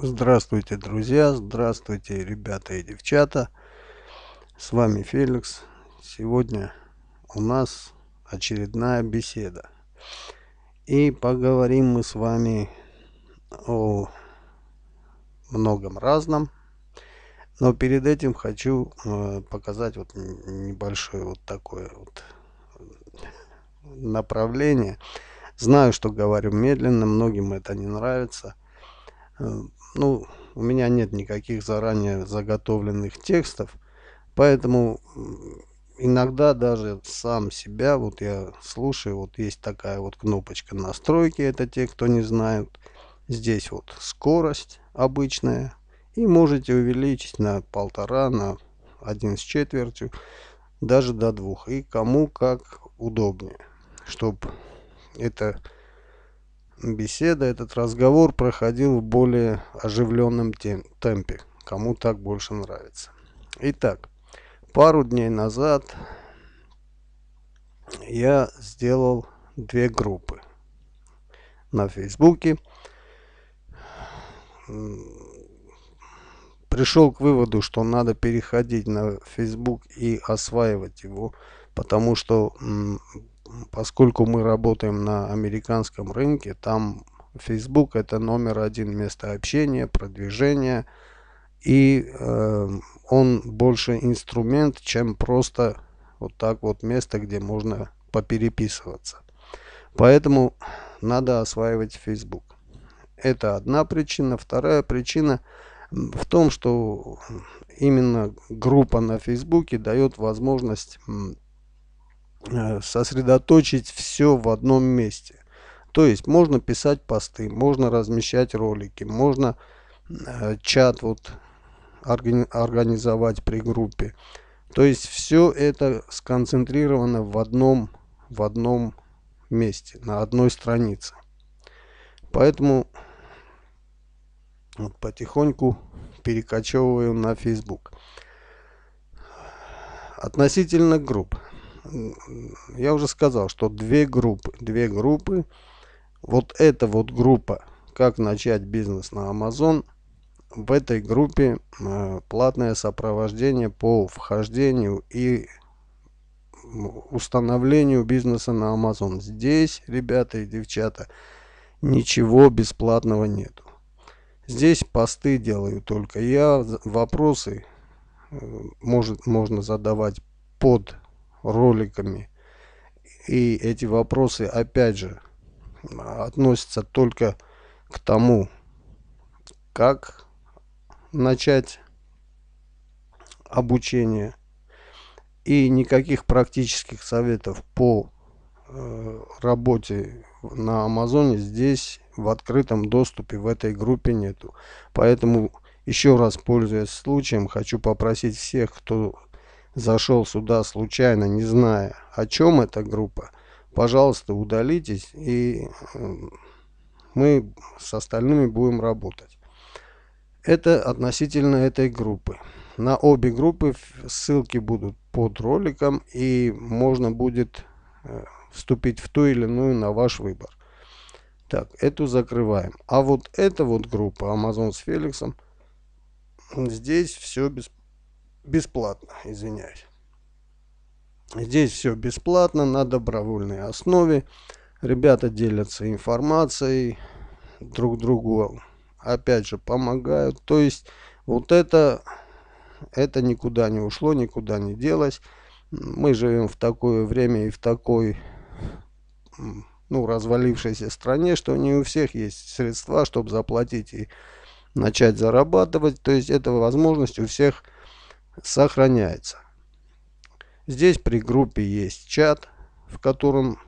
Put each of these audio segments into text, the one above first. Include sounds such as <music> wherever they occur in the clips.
Здравствуйте, друзья! Здравствуйте, ребята и девчата! С вами Феликс. Сегодня у нас очередная беседа. И поговорим мы с вами о многом разном. Но перед этим хочу э, показать вот небольшое вот такое вот направление. Знаю, что говорю медленно, многим это не нравится. Ну, у меня нет никаких заранее заготовленных текстов, поэтому иногда даже сам себя, вот я слушаю, вот есть такая вот кнопочка настройки, это те, кто не знают. Здесь вот скорость обычная, и можете увеличить на полтора, на один с четвертью, даже до двух. И кому как удобнее, чтобы это беседа, этот разговор проходил в более оживленном темпе, кому так больше нравится. Итак, пару дней назад я сделал две группы на Фейсбуке. Пришел к выводу, что надо переходить на Фейсбук и осваивать его, потому что поскольку мы работаем на американском рынке, там Facebook это номер один место общения, продвижения, и э, он больше инструмент, чем просто вот так вот место, где можно попереписываться. Поэтому надо осваивать Facebook. Это одна причина. Вторая причина в том, что именно группа на Фейсбуке дает возможность сосредоточить все в одном месте. То есть можно писать посты, можно размещать ролики, можно э, чат вот органи организовать при группе. То есть все это сконцентрировано в одном, в одном месте, на одной странице. Поэтому вот потихоньку перекочевываем на Facebook. Относительно групп я уже сказал, что две группы. Две группы. Вот эта вот группа «Как начать бизнес на Amazon». В этой группе э, платное сопровождение по вхождению и установлению бизнеса на Amazon. Здесь, ребята и девчата, ничего бесплатного нету. Здесь посты делаю только я. Вопросы э, может, можно задавать под роликами. И эти вопросы, опять же, относятся только к тому, как начать обучение. И никаких практических советов по э, работе на Амазоне здесь в открытом доступе в этой группе нету. Поэтому еще раз пользуясь случаем, хочу попросить всех, кто зашел сюда случайно, не зная, о чем эта группа, пожалуйста, удалитесь, и мы с остальными будем работать. Это относительно этой группы. На обе группы ссылки будут под роликом, и можно будет э, вступить в ту или иную на ваш выбор. Так, эту закрываем. А вот эта вот группа Amazon с Феликсом, здесь все без бесплатно, извиняюсь. Здесь все бесплатно, на добровольной основе. Ребята делятся информацией, друг другу опять же помогают. То есть вот это, это никуда не ушло, никуда не делось. Мы живем в такое время и в такой ну, развалившейся стране, что не у всех есть средства, чтобы заплатить и начать зарабатывать. То есть эта возможность у всех сохраняется. Здесь при группе есть чат, в котором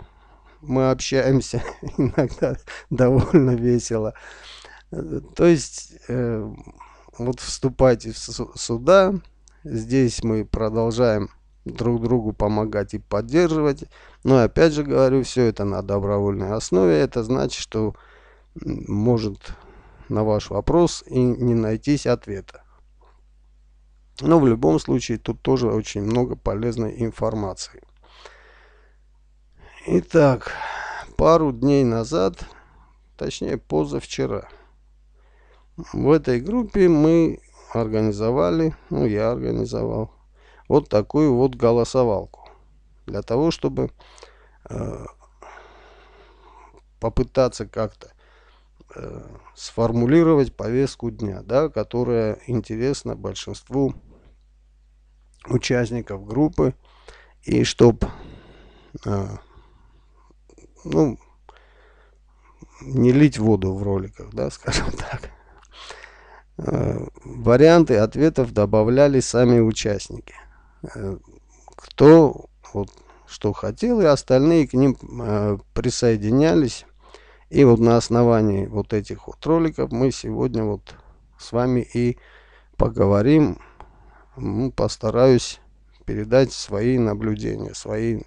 мы общаемся <laughs> иногда довольно весело. То есть э, вот вступайте сюда. Здесь мы продолжаем друг другу помогать и поддерживать. Но опять же говорю, все это на добровольной основе. Это значит, что может на ваш вопрос и не найтись ответа. Но в любом случае тут тоже очень много полезной информации. Итак, пару дней назад, точнее позавчера, В этой группе мы организовали, ну я организовал, вот такую вот голосовалку. Для того, чтобы э, попытаться как-то э, сформулировать повестку дня, да, которая интересна большинству участников группы. И чтобы э, ну, не лить воду в роликах, да, <laughs> скажем так. Э, варианты ответов добавляли сами участники. Э, кто вот, что хотел, и остальные к ним э, присоединялись. И вот на основании вот этих вот роликов мы сегодня вот с вами и поговорим. Ну, постараюсь передать свои наблюдения, свои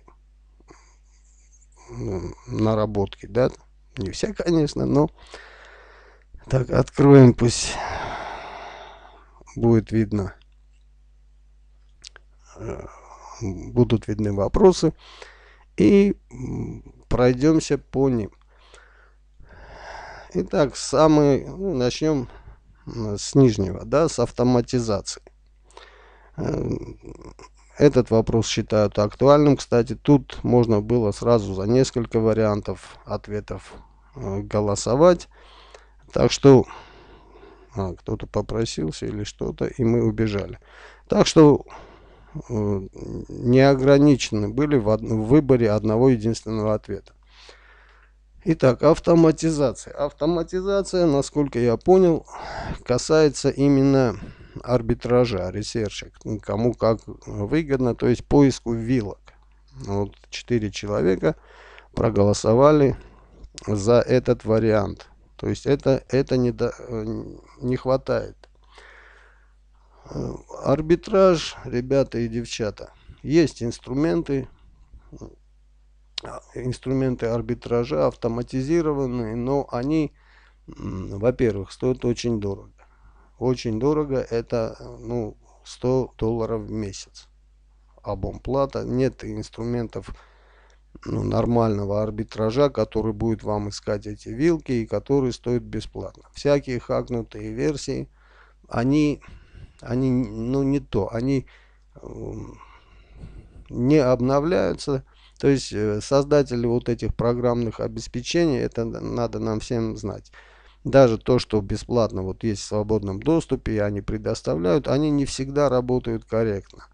ну, наработки, да. Не все, конечно, но так, откроем, пусть будет видно. Э, будут видны вопросы. И пройдемся по ним. Итак, самый, ну, начнем с нижнего, да, с автоматизации. Э, этот вопрос считают актуальным. Кстати, тут можно было сразу за несколько вариантов ответов э, голосовать. Так что а, кто-то попросился или что-то, и мы убежали. Так что э, не ограничены были в, в выборе одного единственного ответа. Итак, автоматизация. Автоматизация, насколько я понял, касается именно арбитража, ресерча, кому как выгодно, то есть поиску вилок. Вот четыре человека проголосовали за этот вариант. То есть это, это не, до, не хватает. Арбитраж, ребята и девчата. Есть инструменты, инструменты арбитража автоматизированные, но они, во-первых, стоят очень дорого очень дорого, это ну, 100 долларов в месяц. Абонплата, нет инструментов ну, нормального арбитража, который будет вам искать эти вилки и которые стоят бесплатно. Всякие хакнутые версии, они, они ну, не то, они не обновляются. То есть э, создатели вот этих программных обеспечений, это надо нам всем знать даже то, что бесплатно вот есть в свободном доступе, и они предоставляют, они не всегда работают корректно.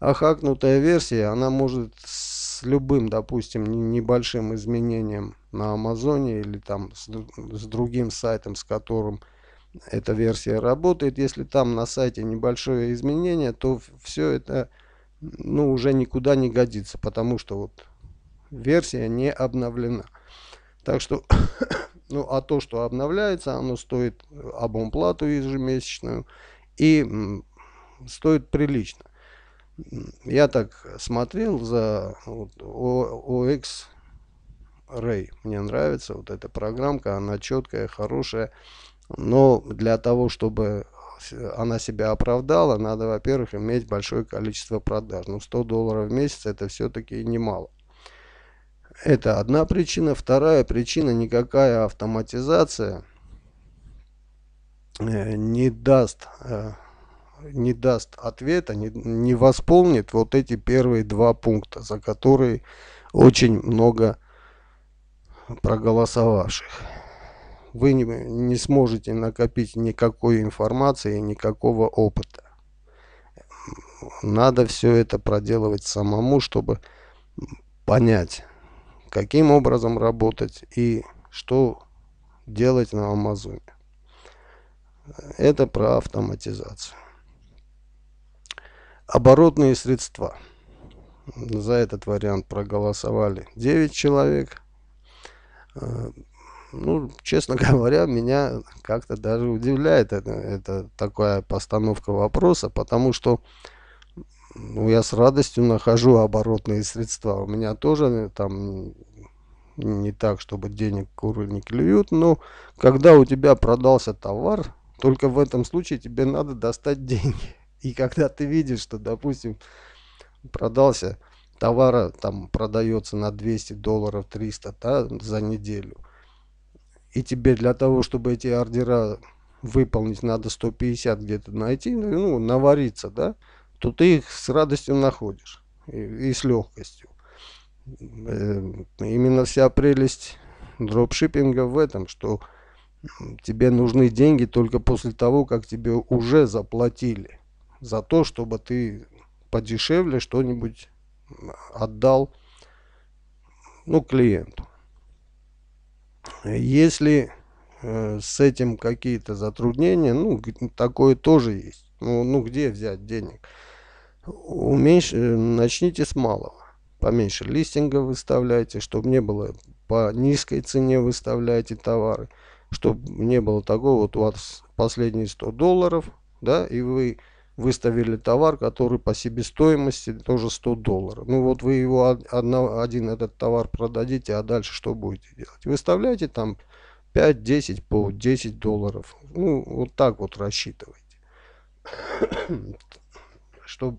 А хакнутая версия, она может с любым, допустим, небольшим изменением на Амазоне или там с, с другим сайтом, с которым эта версия работает, если там на сайте небольшое изменение, то все это ну, уже никуда не годится, потому что вот версия не обновлена. Так что <coughs> Ну, а то, что обновляется, оно стоит э, абонплату ежемесячную и стоит прилично. Я так смотрел за вот, OX Ray. Мне нравится вот эта программка, она четкая, хорошая. Но для того, чтобы она себя оправдала, надо, во-первых, иметь большое количество продаж. Ну, 100 долларов в месяц это все-таки немало. Это одна причина. Вторая причина, никакая автоматизация э, не даст, э, не даст ответа, не, не восполнит вот эти первые два пункта, за которые очень много проголосовавших. Вы не, не сможете накопить никакой информации, никакого опыта. Надо все это проделывать самому, чтобы понять, каким образом работать и что делать на Амазоне. Это про автоматизацию. Оборотные средства. За этот вариант проголосовали 9 человек. Э, ну, честно <laughs> говоря, меня как-то даже удивляет это, это такая постановка вопроса, потому что ну, я с радостью нахожу оборотные средства. У меня тоже э, там не так, чтобы денег куры не клюют, но когда у тебя продался товар, только в этом случае тебе надо достать деньги. <laughs> И когда ты видишь, что, допустим, продался товара, там продается на 200 долларов, 300 да, за неделю, и тебе для того, чтобы эти ордера выполнить надо 150 где-то найти, ну, навариться, да, то ты их с радостью находишь и, и с легкостью. Э, именно вся прелесть дропшиппинга в этом, что тебе нужны деньги только после того, как тебе уже заплатили за то, чтобы ты подешевле что-нибудь отдал ну, клиенту. Если э, с этим какие-то затруднения, ну, такое тоже есть. Ну, ну где взять денег? Уменьш... Э, начните с малого. Поменьше листинга выставляйте, чтобы не было по низкой цене выставляйте товары. Чтобы не было такого, вот у вас последние 100 долларов, да, и вы выставили товар, который по себестоимости тоже 100 долларов. Ну вот вы его одно, один этот товар продадите, а дальше что будете делать? Выставляйте там 5-10 по 10 долларов. Ну вот так вот рассчитывайте. <clears throat> чтобы,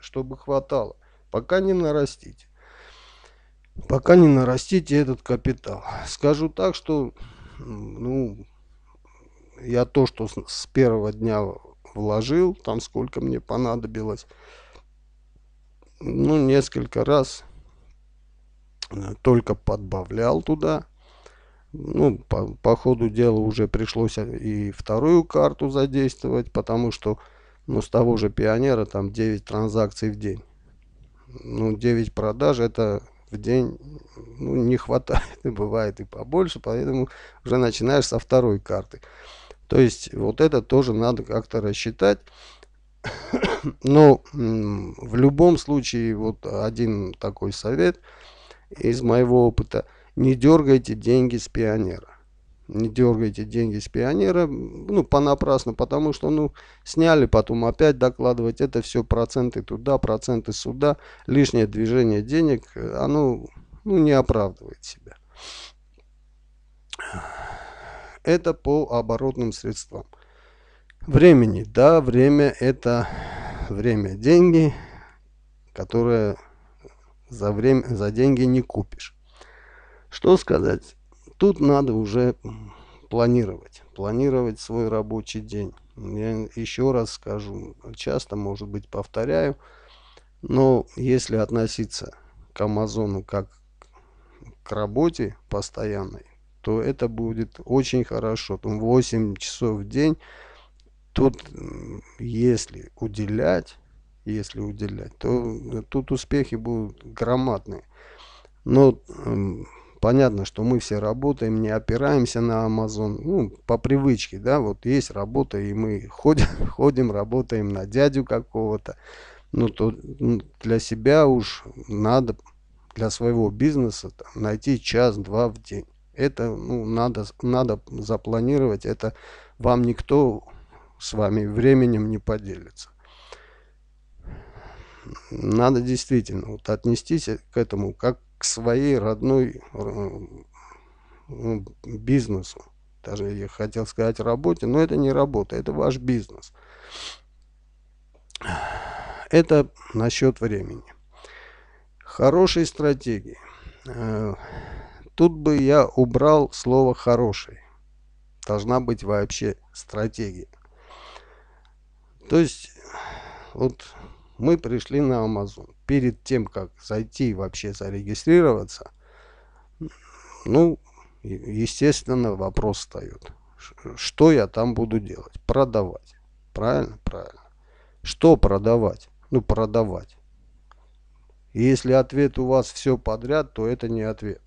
чтобы хватало. Пока не нарастите. Пока не нарастите этот капитал. Скажу так, что ну, я то, что с первого дня вложил, там сколько мне понадобилось. Ну, несколько раз э, только подбавлял туда. Ну, по, по ходу дела уже пришлось и вторую карту задействовать, потому что ну, с того же пионера там 9 транзакций в день. Ну, 9 продаж это в день ну, не хватает, и <laughs> бывает и побольше, поэтому уже начинаешь со второй карты. То есть вот это тоже надо как-то рассчитать. <coughs> Но в любом случае вот один такой совет из моего опыта. Не дергайте деньги с пионера. Не дергайте деньги с пионера, ну, понапрасну, потому что, ну, сняли, потом опять докладывать, это все проценты туда, проценты сюда, лишнее движение денег, оно, ну, не оправдывает себя. Это по оборотным средствам. Времени. Да, время это время деньги, которое за, время, за деньги не купишь. Что сказать? Тут надо уже планировать. Планировать свой рабочий день. Я еще раз скажу, часто, может быть, повторяю, но если относиться к Амазону как к работе постоянной, то это будет очень хорошо. Там 8 часов в день. Тут, если уделять, если уделять, то тут успехи будут громадные. Но понятно, что мы все работаем, не опираемся на Amazon, ну, по привычке, да, вот есть работа, и мы <laughs> ходим, ходим работаем на дядю какого-то, ну, то для себя уж надо, для своего бизнеса там, найти час-два в день это ну, надо, надо запланировать, это вам никто с вами временем не поделится. Надо действительно вот отнестись к этому как к своей родной э, ну, бизнесу. Даже я хотел сказать работе, но это не работа, это ваш бизнес. Это насчет времени. Хорошей стратегии. Тут бы я убрал слово «хороший». Должна быть вообще стратегия. То есть, вот мы пришли на Amazon. Перед тем, как зайти и вообще зарегистрироваться, ну, естественно, вопрос встает. Что я там буду делать? Продавать. Правильно? Правильно. Что продавать? Ну, продавать. И если ответ у вас все подряд, то это не ответ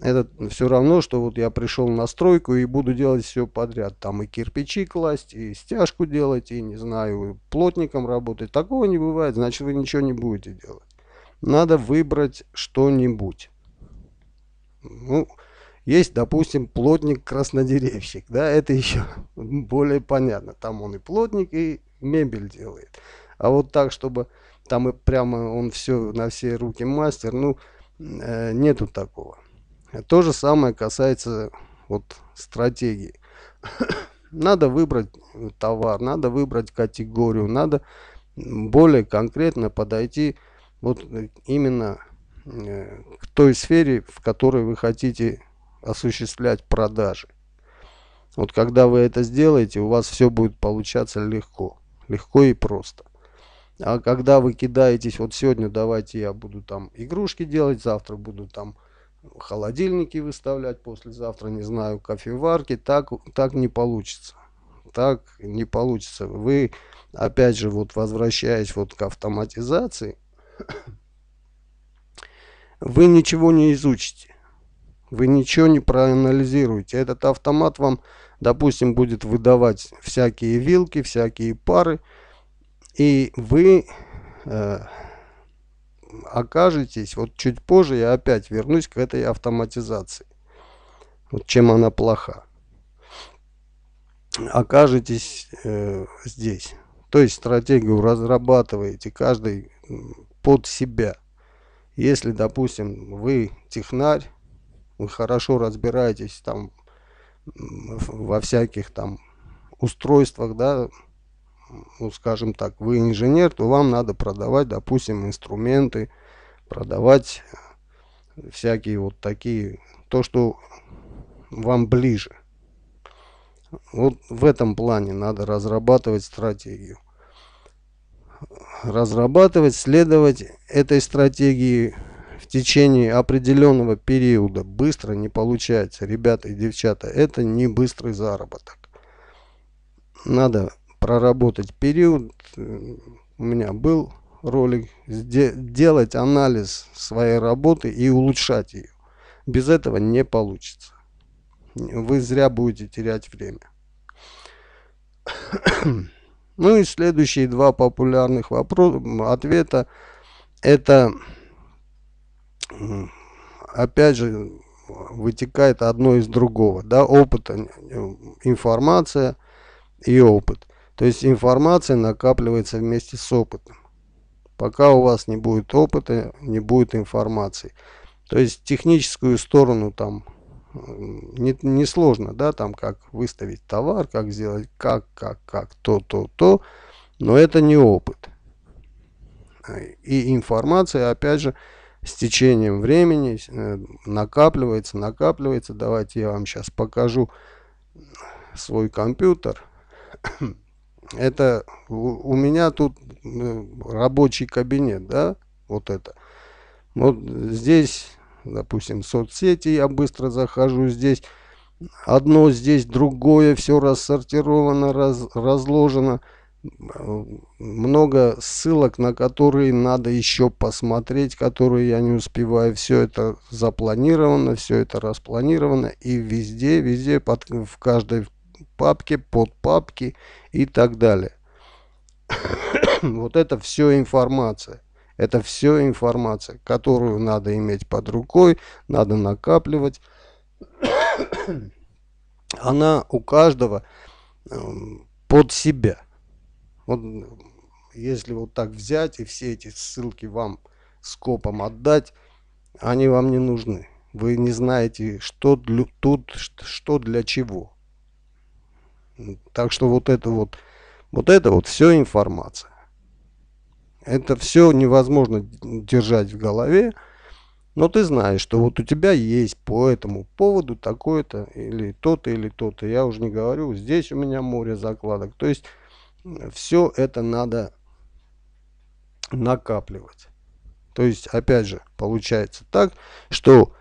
это все равно, что вот я пришел на стройку и буду делать все подряд. Там и кирпичи класть, и стяжку делать, и, не знаю, плотником работать. Такого не бывает, значит вы ничего не будете делать. Надо выбрать что-нибудь. Ну, есть, допустим, плотник-краснодеревщик, да, это еще <laughs> более понятно. Там он и плотник, и мебель делает. А вот так, чтобы там и прямо он все на все руки мастер, ну, э, нету такого. То же самое касается вот стратегии. Надо выбрать товар, надо выбрать категорию, надо более конкретно подойти вот именно э, к той сфере, в которой вы хотите осуществлять продажи. Вот когда вы это сделаете, у вас все будет получаться легко. Легко и просто. А когда вы кидаетесь, вот сегодня давайте я буду там игрушки делать, завтра буду там холодильники выставлять, послезавтра, не знаю, кофеварки, так, так не получится. Так не получится. Вы, опять же, вот возвращаясь вот к автоматизации, <coughs> вы ничего не изучите. Вы ничего не проанализируете. Этот автомат вам, допустим, будет выдавать всякие вилки, всякие пары. И вы э, окажетесь, вот чуть позже я опять вернусь к этой автоматизации. Вот чем она плоха. Окажетесь э, здесь. То есть стратегию разрабатываете каждый под себя. Если, допустим, вы технарь, вы хорошо разбираетесь там во всяких там устройствах, да, ну, скажем так, вы инженер, то вам надо продавать, допустим, инструменты, продавать всякие вот такие, то, что вам ближе. Вот в этом плане надо разрабатывать стратегию. Разрабатывать, следовать этой стратегии в течение определенного периода быстро не получается. Ребята и девчата, это не быстрый заработок. Надо проработать период. У меня был ролик. Делать анализ своей работы и улучшать ее. Без этого не получится. Вы зря будете терять время. <coughs> Ну и следующие два популярных вопроса, ответа. Это, опять же, вытекает одно из другого. Да, опыт, информация и опыт. То есть информация накапливается вместе с опытом. Пока у вас не будет опыта, не будет информации. То есть техническую сторону там не, не сложно, да, там как выставить товар, как сделать, как, как, как, то, то, то, но это не опыт. И информация, опять же, с течением времени э, накапливается, накапливается. Давайте я вам сейчас покажу свой компьютер. Это у, меня тут э, рабочий кабинет, да, вот это. Вот здесь, допустим, соцсети, я быстро захожу здесь. Одно здесь, другое, все рассортировано, раз, разложено. Много ссылок, на которые надо еще посмотреть, которые я не успеваю. Все это запланировано, все это распланировано. И везде, везде, под, в каждой папки, подпапки и так далее. <coughs> вот это все информация. Это все информация, которую надо иметь под рукой, надо накапливать. <coughs> Она у каждого эм, под себя. Вот если вот так взять и все эти ссылки вам скопом отдать, они вам не нужны. Вы не знаете, что для, тут, что для чего. Так что вот это вот, вот это вот все информация. Это все невозможно держать в голове, но ты знаешь, что вот у тебя есть по этому поводу такое-то или то-то или то-то. Я уже не говорю, здесь у меня море закладок. То есть все это надо накапливать. То есть, опять же, получается так, что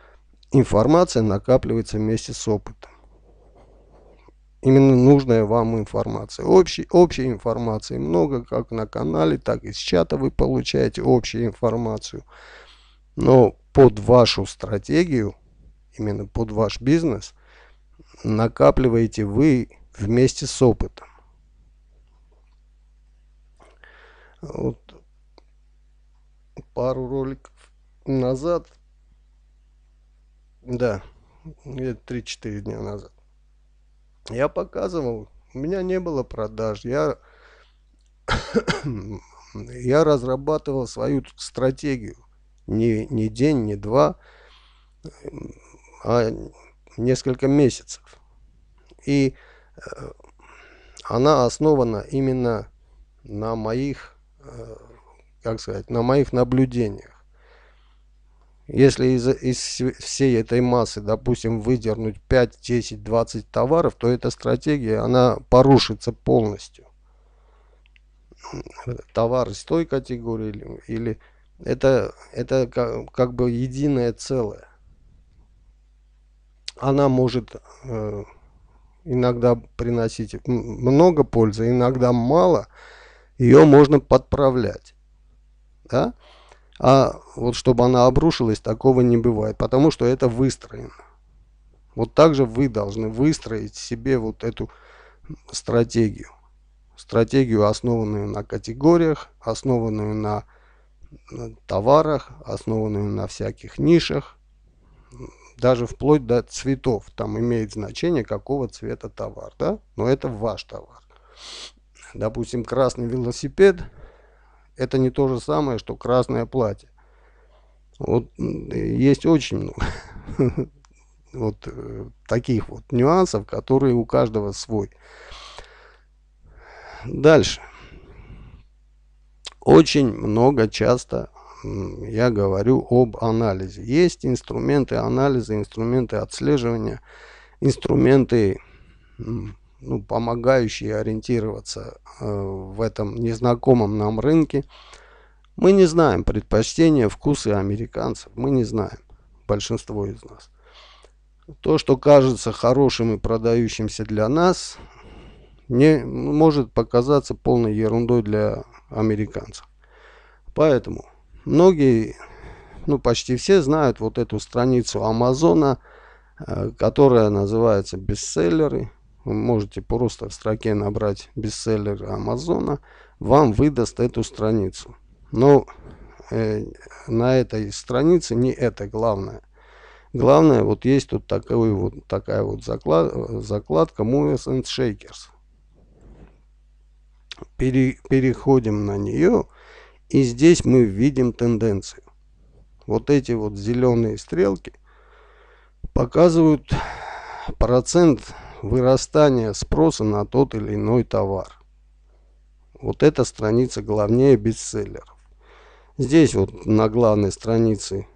информация накапливается вместе с опытом именно нужная вам информация. Общей, общей информации много, как на канале, так и с чата вы получаете общую информацию. Но под вашу стратегию, именно под ваш бизнес, накапливаете вы вместе с опытом. Вот пару роликов назад, да, где-то 3-4 дня назад, я показывал, у меня не было продаж. Я, <coughs> я разрабатывал свою стратегию. Не, не день, не два, а несколько месяцев. И э, она основана именно на моих, э, как сказать, на моих наблюдениях. Если из, из всей этой массы, допустим, выдернуть 5, 10, 20 товаров, то эта стратегия, она порушится полностью. Товар из той категории или, или это, это как, как бы единое целое. Она может э, иногда приносить много пользы, иногда мало. Ее можно подправлять. Да? А вот чтобы она обрушилась, такого не бывает, потому что это выстроено. Вот так же вы должны выстроить себе вот эту стратегию. Стратегию, основанную на категориях, основанную на, товарах, основанную на всяких нишах, даже вплоть до цветов. Там имеет значение, какого цвета товар, да? Но это ваш товар. Допустим, красный велосипед – это не то же самое, что красное платье. Вот есть очень много <laughs> вот э, таких вот нюансов, которые у каждого свой. Дальше. Очень много часто я говорю об анализе. Есть инструменты анализа, инструменты отслеживания, инструменты ну, помогающие ориентироваться э, в этом незнакомом нам рынке. Мы не знаем предпочтения, вкусы американцев, мы не знаем, большинство из нас. То, что кажется хорошим и продающимся для нас, не может показаться полной ерундой для американцев. Поэтому многие, ну почти все знают вот эту страницу Амазона, э, которая называется «Бестселлеры». Вы можете просто в строке набрать бестселлер Амазона, вам выдаст эту страницу. Но э, на этой странице не это главное. Главное, вот есть тут такой вот, такая вот заклад, закладка Movies and Shakers. Пере, переходим на нее, и здесь мы видим тенденцию. Вот эти вот зеленые стрелки показывают процент вырастания спроса на тот или иной товар. Вот эта страница главнее бестселлеров. Здесь вот на главной странице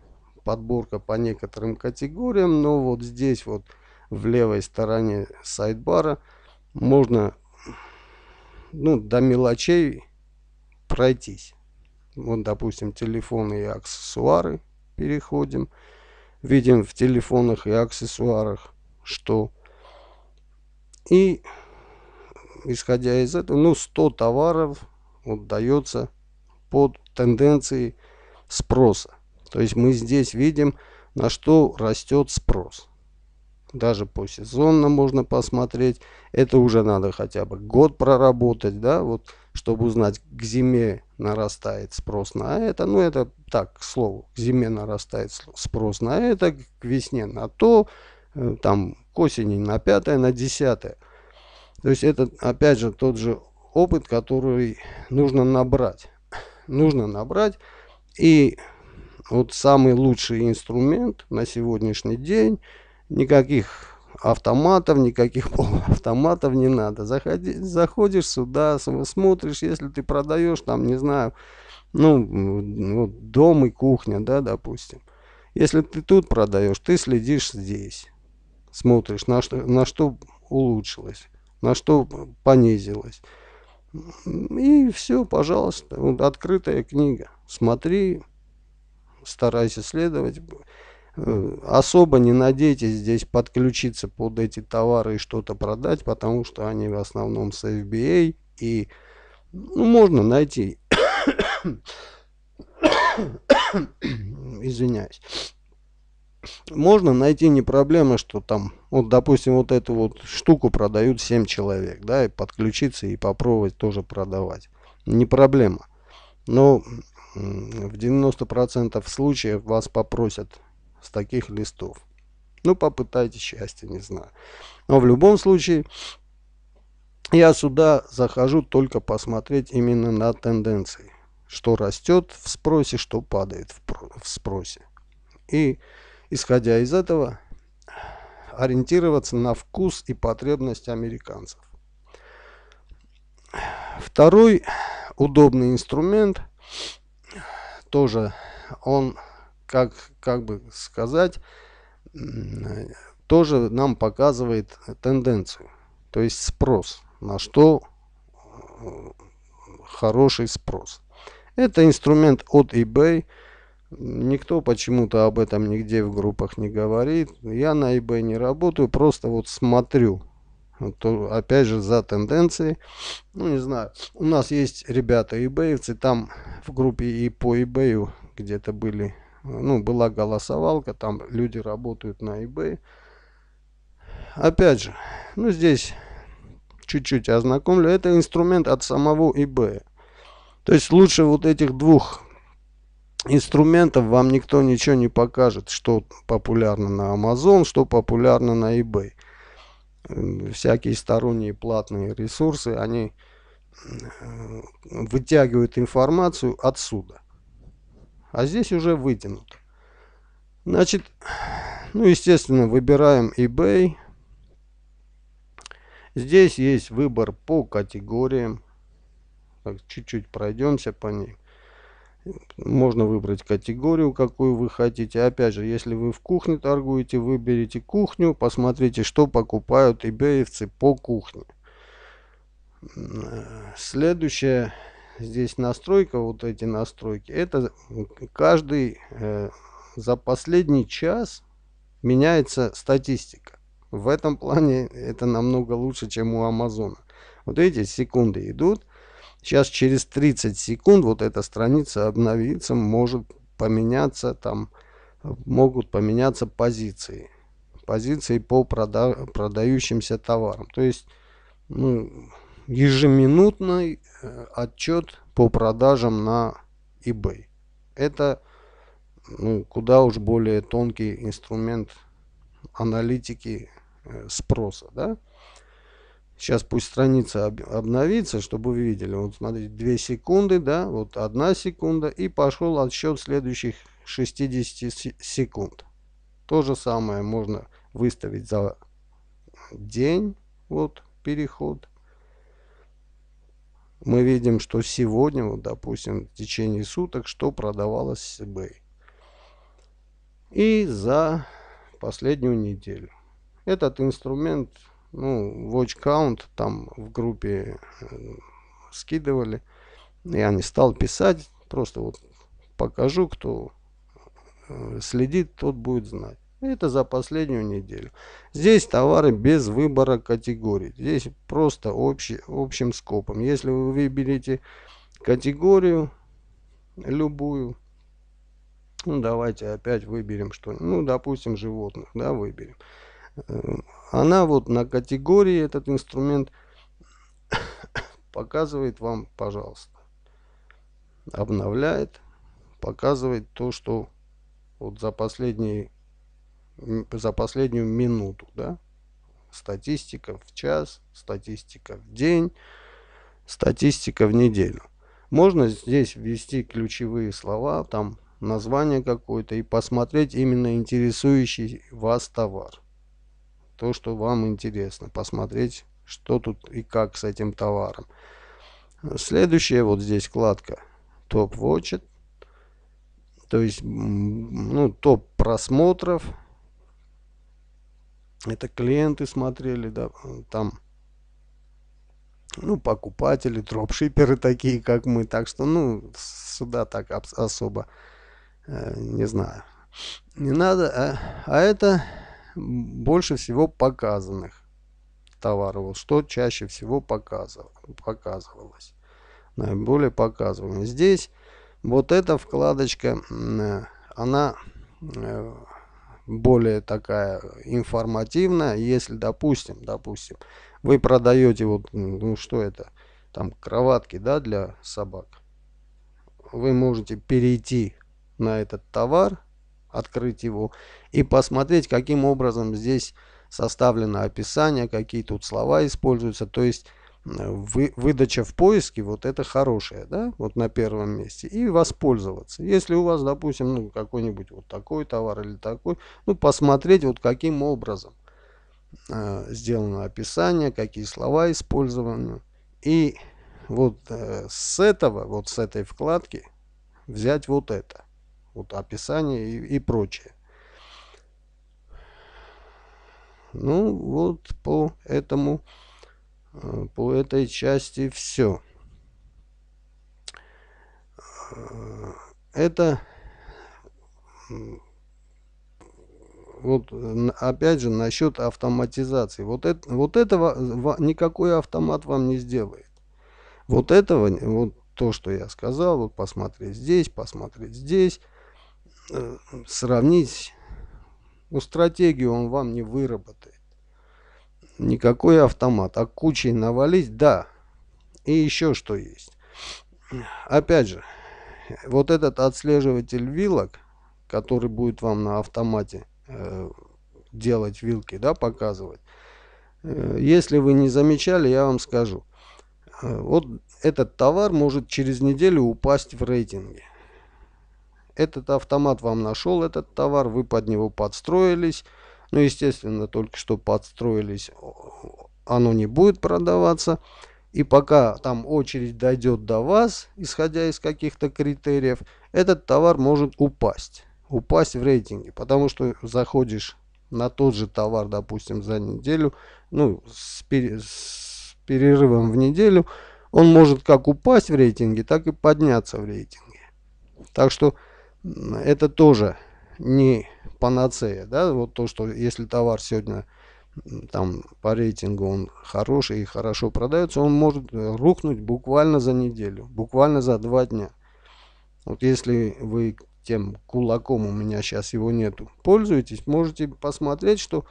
подборка по некоторым категориям, но вот здесь вот в левой стороне сайдбара можно ну, до мелочей пройтись. Вот, допустим, телефоны и аксессуары переходим. Видим в телефонах и аксессуарах, что и исходя из этого, ну 100 товаров вот под тенденцией спроса. То есть мы здесь видим, на что растет спрос. Даже по сезонно можно посмотреть. Это уже надо хотя бы год проработать, да, вот, чтобы узнать, к зиме нарастает спрос на это. Ну, это так, к слову, к зиме нарастает спрос на это, к весне на то, э, там к осени на пятое, на десятое. То есть это опять же тот же опыт, который нужно набрать. Нужно набрать. И вот самый лучший инструмент на сегодняшний день, никаких автоматов, никаких <laughs> полуавтоматов не надо. Заходи, заходишь сюда, смотришь, если ты продаешь там, не знаю, ну, вот дом и кухня, да, допустим. Если ты тут продаешь, ты следишь здесь смотришь, на что, на что улучшилось, на что понизилось. И все, пожалуйста, вот открытая книга. Смотри, старайся следовать. Э, особо не надейтесь здесь подключиться под эти товары и что-то продать, потому что они в основном с FBA. И ну, можно найти, <coughs> извиняюсь, можно найти не проблема, что там, вот, допустим, вот эту вот штуку продают 7 человек, да, и подключиться и попробовать тоже продавать. Не проблема. Но в 90% случаев вас попросят с таких листов. Ну, попытайте счастье, не знаю. Но в любом случае, я сюда захожу только посмотреть именно на тенденции. Что растет в спросе, что падает в спросе. И исходя из этого, ориентироваться на вкус и потребность американцев. Второй удобный инструмент, тоже он как, как бы сказать, тоже нам показывает тенденцию. То есть спрос, на что э, хороший спрос. Это инструмент от eBay. Никто почему-то об этом нигде в группах не говорит. Я на eBay не работаю, просто вот смотрю. То, опять же, за тенденцией. Ну, не знаю. У нас есть ребята eBayевцы. Там в группе и по eBay где-то были ну, была голосовалка, там люди работают на eBay. Опять же, ну здесь чуть-чуть ознакомлю, это инструмент от самого eBay. То есть лучше вот этих двух инструментов вам никто ничего не покажет, что популярно на Amazon, что популярно на eBay. Всякие сторонние платные ресурсы, они э, вытягивают информацию отсюда. А здесь уже вытянут. Значит, ну, естественно, выбираем eBay. Здесь есть выбор по категориям. Чуть-чуть пройдемся по ним. Можно выбрать категорию, какую вы хотите. Опять же, если вы в кухне торгуете, выберите кухню, посмотрите, что покупают ebayевцы по кухне. Следующее здесь настройка, вот эти настройки, это каждый э, за последний час меняется статистика. В этом плане это намного лучше, чем у Амазона. Вот эти секунды идут. Сейчас через 30 секунд вот эта страница обновится, может поменяться, там могут поменяться позиции. Позиции по прода продающимся товарам. То есть ну, ежеминутный э, отчет по продажам на eBay. Это ну, куда уж более тонкий инструмент аналитики э, спроса. Да? Сейчас пусть страница об, обновится, чтобы вы видели. Вот смотрите, 2 секунды, да, вот 1 секунда и пошел отсчет следующих 60 секунд. То же самое можно выставить за день, вот переход мы видим, что сегодня, вот, допустим, в течение суток, что продавалось с eBay. И за последнюю неделю. Этот инструмент, ну, Watch Count, там в группе э, скидывали. Я не стал писать, просто вот покажу, кто э, следит, тот будет знать. Это за последнюю неделю. Здесь товары без выбора категорий. Здесь просто общий, общим скопом. Если вы выберете категорию любую, ну давайте опять выберем что Ну, допустим, животных, да, выберем. Она вот на категории, этот инструмент, <coughs> показывает вам, пожалуйста, обновляет, показывает то, что вот за последние за последнюю минуту, да? Статистика в час, статистика в день, статистика в неделю. Можно здесь ввести ключевые слова, там название какое-то и посмотреть именно интересующий вас товар. То, что вам интересно, посмотреть, что тут и как с этим товаром. Следующая вот здесь вкладка Топ Watchet. То есть, ну, топ просмотров, это клиенты смотрели, да, там, ну, покупатели, дропшиперы такие, как мы. Так что, ну, сюда так особо, э, не знаю, не надо. А, а это больше всего показанных товаров. Что чаще всего показывал, показывалось. Наиболее показываемо. Здесь вот эта вкладочка, она э, более такая информативная. Если, допустим, допустим, вы продаете вот, ну что это, там кроватки, да, для собак. Вы можете перейти на этот товар, открыть его и посмотреть, каким образом здесь составлено описание, какие тут слова используются. То есть вы, выдача в поиске, вот это хорошее, да, вот на первом месте, и воспользоваться. Если у вас, допустим, ну, какой-нибудь вот такой товар или такой, ну, посмотреть вот каким образом э, сделано описание, какие слова использованы, и вот э, с этого, вот с этой вкладки взять вот это. Вот описание и, и прочее. Ну, вот по этому, по этой части все. Это вот опять же насчет автоматизации. Вот, это, вот этого никакой автомат вам не сделает. Вот этого, вот то, что я сказал, вот посмотреть здесь, посмотреть здесь, сравнить ну, стратегию он вам не выработает. Никакой автомат. А кучей навалить, да. И еще что есть. Опять же, вот этот отслеживатель вилок, который будет вам на автомате э, делать вилки, да, показывать. Э, если вы не замечали, я вам скажу. Э, вот этот товар может через неделю упасть в рейтинге. Этот автомат вам нашел этот товар, вы под него подстроились. Ну, естественно, только что подстроились, оно не будет продаваться. И пока там очередь дойдет до вас, исходя из каких-то критериев, этот товар может упасть. Упасть в рейтинге. Потому что заходишь на тот же товар, допустим, за неделю, ну, с, пере, с перерывом в неделю, он может как упасть в рейтинге, так и подняться в рейтинге. Так что это тоже не панацея, да, вот то, что если товар сегодня там по рейтингу он хороший и хорошо продается, он может э, рухнуть буквально за неделю, буквально за два дня. Вот если вы тем кулаком, у меня сейчас его нету, пользуетесь, можете посмотреть, что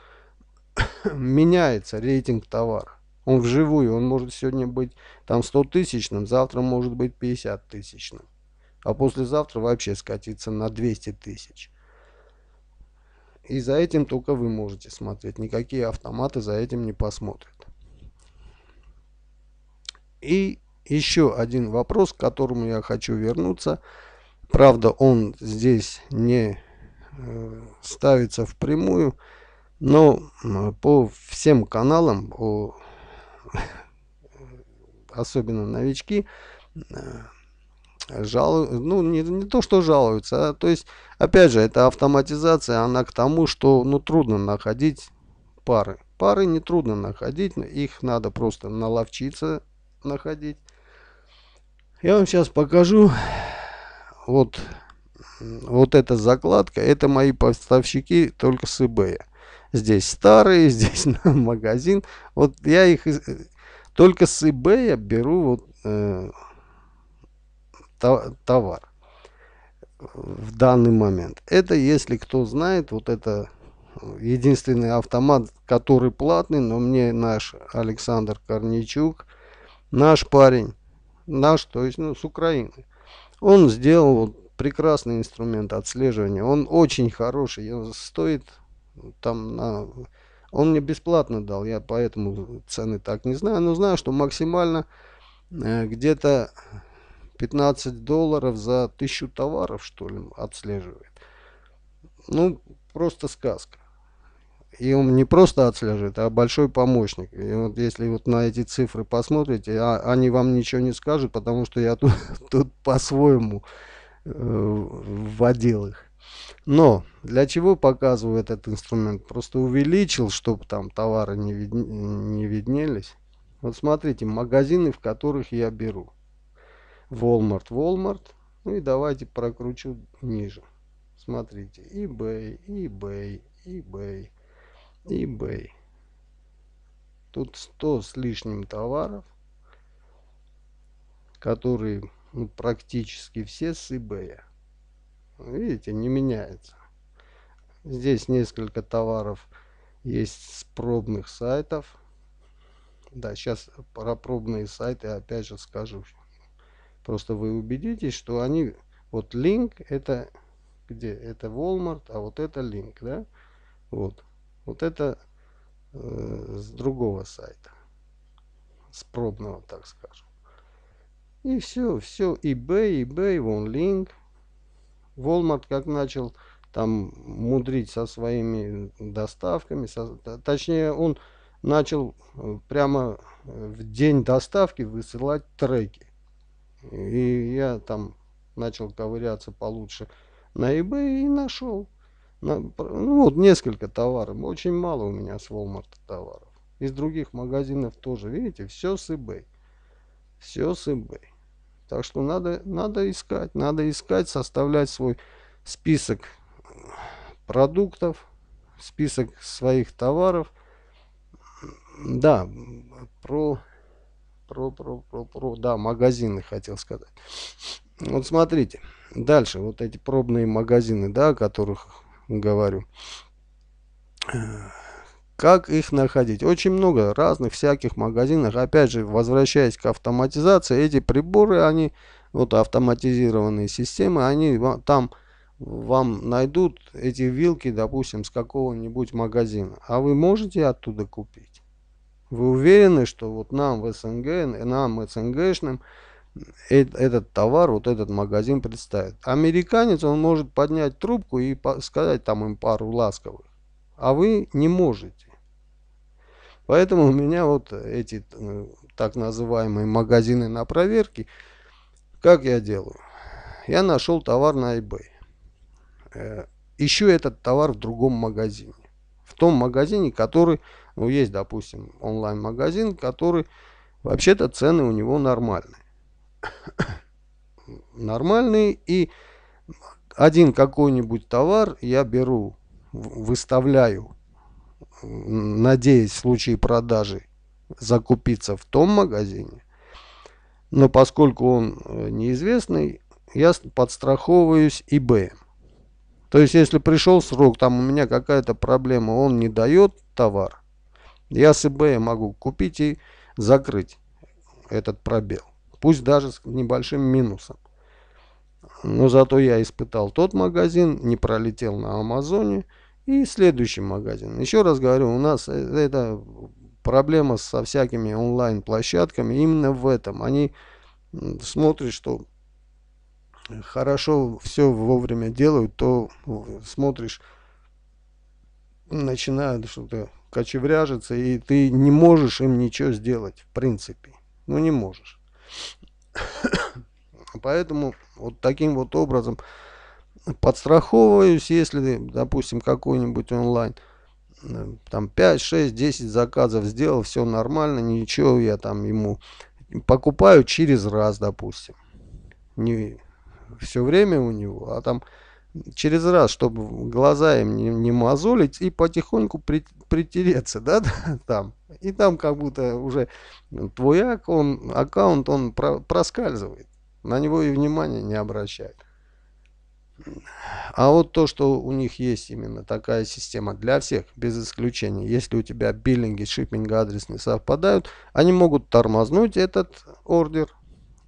<coughs> меняется рейтинг товара. Он вживую, он может сегодня быть там 100 тысячным, завтра может быть 50 тысячным а послезавтра вообще скатиться на 200 тысяч. И за этим только вы можете смотреть. Никакие автоматы за этим не посмотрят. И еще один вопрос, к которому я хочу вернуться. Правда, он здесь не э, ставится впрямую, но по всем каналам, <laughs> особенно новички, э, жалуют, ну не, не то, что жалуются, а, то есть, опять же, это автоматизация, она к тому, что, ну, трудно находить пары. Пары не трудно находить, их надо просто наловчиться находить. Я вам сейчас покажу, вот, вот эта закладка, это мои поставщики только с eBay. Здесь старые, <laughs> здесь магазин, вот я их только с eBay беру вот... Э, товар в данный момент. Это, если кто знает, вот это единственный автомат, который платный, но мне наш Александр Корничук, наш парень, наш, то есть, ну, с Украины, он сделал вот прекрасный инструмент отслеживания. Он очень хороший, он стоит там на... Он мне бесплатно дал, я поэтому цены так не знаю, но знаю, что максимально э, где-то 15 долларов за тысячу товаров, что ли, отслеживает. Ну, просто сказка. И он не просто отслеживает, а большой помощник. И вот если вот на эти цифры посмотрите, а, они вам ничего не скажут, потому что я тут, <laughs> тут по-своему э, вводил их. Но для чего показываю этот инструмент? Просто увеличил, чтобы там товары не, вид... не виднелись. Вот смотрите, магазины, в которых я беру. Walmart, Walmart. Ну и давайте прокручу ниже. Смотрите, eBay, eBay, eBay, eBay. Тут 100 с лишним товаров, которые ну, практически все с eBay. Видите, не меняется. Здесь несколько товаров есть с пробных сайтов. Да, сейчас про пробные сайты опять же скажу. Просто вы убедитесь, что они... Вот link это где? Это Walmart, а вот это link, да? Вот. Вот это э, с другого сайта. С пробного, так скажем. И все, все. eBay, eBay, вон link. Walmart как начал там мудрить со своими доставками. Со, точнее, он начал э, прямо в день доставки высылать треки. И я там начал ковыряться получше на eBay и нашел. На, ну вот несколько товаров. Очень мало у меня с Walmart товаров. Из других магазинов тоже. Видите, все с eBay. Все с eBay. Так что надо, надо искать. Надо искать, составлять свой список продуктов, список своих товаров. Да, про, про, про, про, про, да, магазины хотел сказать. Вот смотрите, дальше вот эти пробные магазины, да, о которых говорю. Как их находить? Очень много разных всяких магазинов. Опять же, возвращаясь к автоматизации, эти приборы, они, вот автоматизированные системы, они там вам найдут эти вилки, допустим, с какого-нибудь магазина. А вы можете оттуда купить? Вы уверены, что вот нам в СНГ, нам СНГшным, этот товар, вот этот магазин представит. Американец, он может поднять трубку и сказать там им пару ласковых, а вы не можете. Поэтому у меня вот эти э, так называемые магазины на проверке, как я делаю? Я нашел товар на eBay. Э, ищу этот товар в другом магазине. В том магазине, который, ну есть, допустим, онлайн-магазин, который, вообще-то цены у него нормальные <coughs> нормальный и один какой-нибудь товар я беру, выставляю, надеясь в случае продажи закупиться в том магазине. Но поскольку он э, неизвестный, я подстраховываюсь eBay. То есть, если пришел срок, там у меня какая-то проблема, он не дает товар, я с eBay могу купить и закрыть этот пробел пусть даже с небольшим минусом. Но зато я испытал тот магазин, не пролетел на Амазоне и следующий магазин. Еще раз говорю, у нас э, это проблема со всякими онлайн-площадками именно в этом. Они смотрят, что хорошо все вовремя делают, то смотришь, начинают что-то кочевряжиться, и ты не можешь им ничего сделать, в принципе. Ну, не можешь. <coughs> Поэтому вот таким вот образом подстраховываюсь, если, допустим, какой-нибудь онлайн, э, там 5, 6, 10 заказов сделал, все нормально, ничего, я там ему покупаю через раз, допустим. Не все время у него, а там через раз, чтобы глаза им не, не мозолить и потихоньку при, притереться, да, <laughs> там. И там как будто уже твой аккаунт, аккаунт он про, проскальзывает. На него и внимания не обращает. А вот то, что у них есть именно такая система для всех, без исключения, если у тебя биллинги, шиппинг, адрес не совпадают, они могут тормознуть этот ордер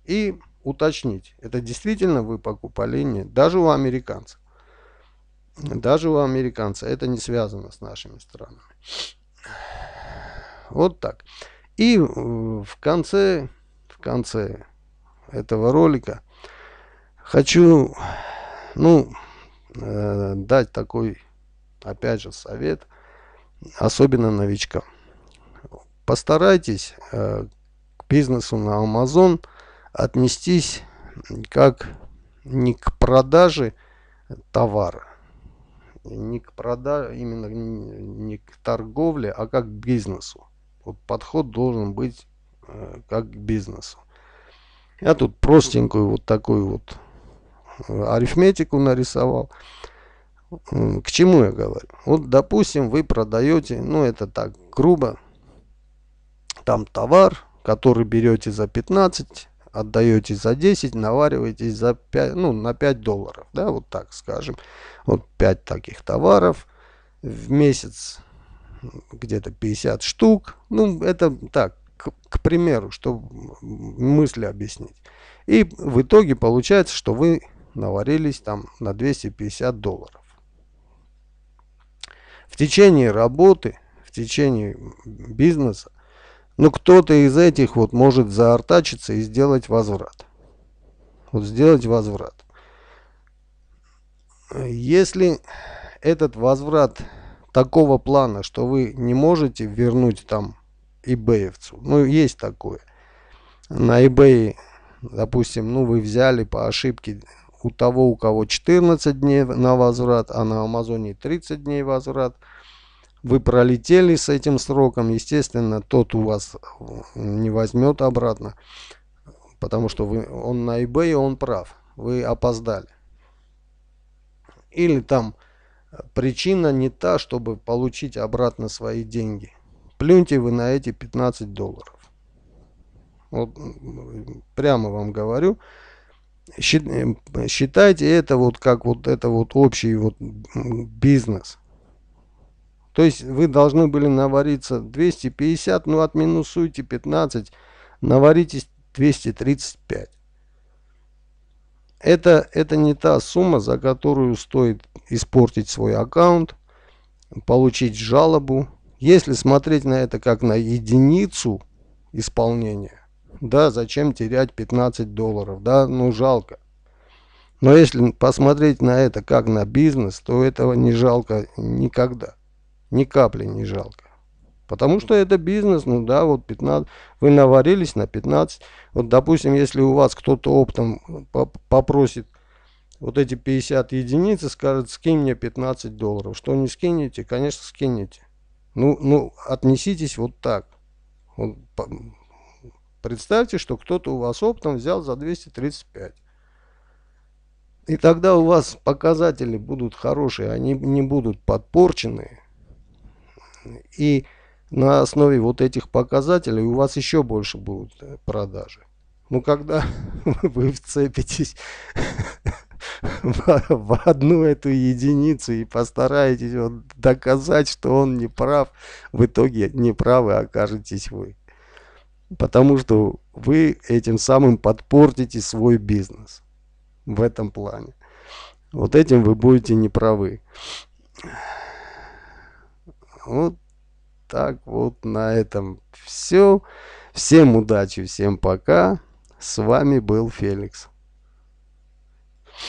и уточнить, это действительно вы покупали нет, даже у американцев. Даже у американцев это не связано с нашими странами. Вот так. И в конце, в конце этого ролика хочу, ну, э, дать такой, опять же, совет, особенно новичкам. Постарайтесь э, к бизнесу на Amazon отнестись как не к продаже товара, не к продаже, именно не к торговле, а как к бизнесу. Вот подход должен быть э, как к бизнесу. Я тут простенькую вот такую вот э, арифметику нарисовал. К чему я говорю? Вот, допустим, вы продаете, ну это так грубо, там товар, который берете за 15, отдаете за 10, навариваетесь за 5, ну, на 5 долларов, да, вот так скажем. Вот 5 таких товаров в месяц, где-то 50 штук. Ну, это так, к, к примеру, чтобы мысли объяснить. И в итоге получается, что вы наварились там на 250 долларов. В течение работы, в течение бизнеса но кто-то из этих вот может заортачиться и сделать возврат. Вот сделать возврат. Если этот возврат такого плана, что вы не можете вернуть там eBayевцу, ну есть такое. На eBay, допустим, ну вы взяли по ошибке у того, у кого 14 дней на возврат, а на Амазоне 30 дней возврат. Вы пролетели с этим сроком, естественно, тот у вас не возьмет обратно, потому что вы, он на eBay, он прав, вы опоздали. Или там причина не та, чтобы получить обратно свои деньги. Плюньте вы на эти 15 долларов. Вот прямо вам говорю. Считайте это вот как вот это вот общий вот бизнес. То есть вы должны были навариться 250, ну отминусуйте 15, наваритесь 235. Это, это не та сумма, за которую стоит испортить свой аккаунт, получить жалобу. Если смотреть на это как на единицу исполнения, да, зачем терять 15 долларов, да, ну жалко. Но если посмотреть на это как на бизнес, то этого не жалко никогда. Ни капли не жалко. Потому что это бизнес, ну да, вот 15, вы наварились на 15. Вот, допустим, если у вас кто-то оптом попросит вот эти 50 единиц и скажет, скинь мне 15 долларов. Что не скинете? Конечно, скинете. Ну, ну, отнеситесь вот так. Вот, представьте, что кто-то у вас оптом взял за 235. И тогда у вас показатели будут хорошие, они не будут подпорченные. И на основе вот этих показателей у вас еще больше будут э, продажи. Ну, когда <laughs> вы вцепитесь в одну эту единицу и постараетесь вот доказать, что он не прав, в итоге неправы окажетесь вы. Потому что вы этим самым подпортите свой бизнес в этом плане. Вот этим вы будете неправы. Вот так вот на этом все. Всем удачи, всем пока. С вами был Феликс.